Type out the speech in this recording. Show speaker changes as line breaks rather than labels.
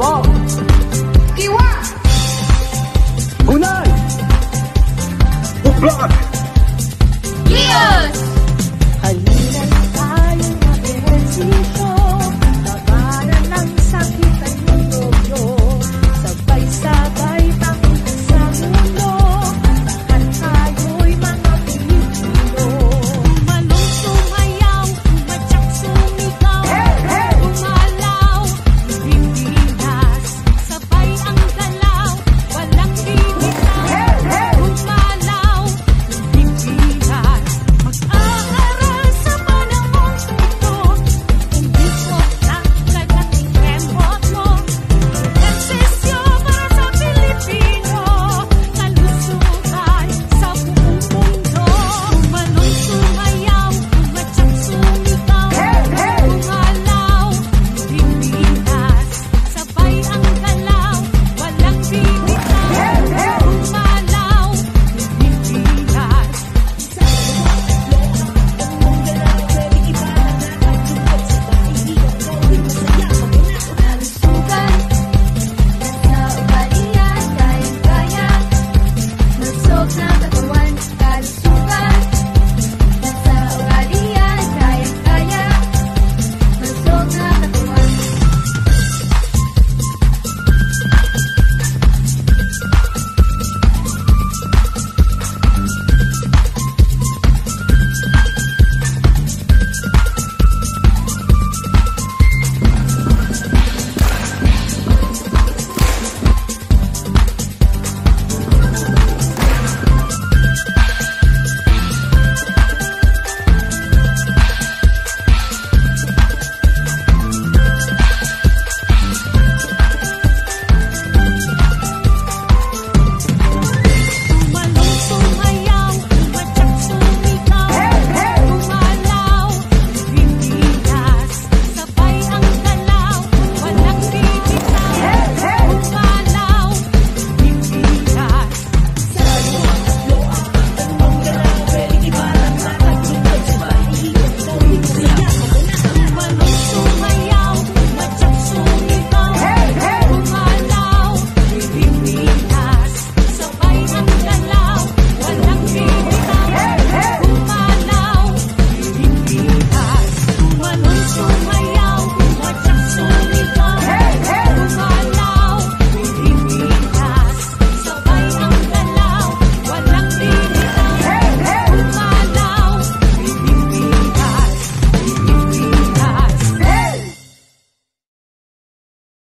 Wow. Kiwa. Gunay. Bublak.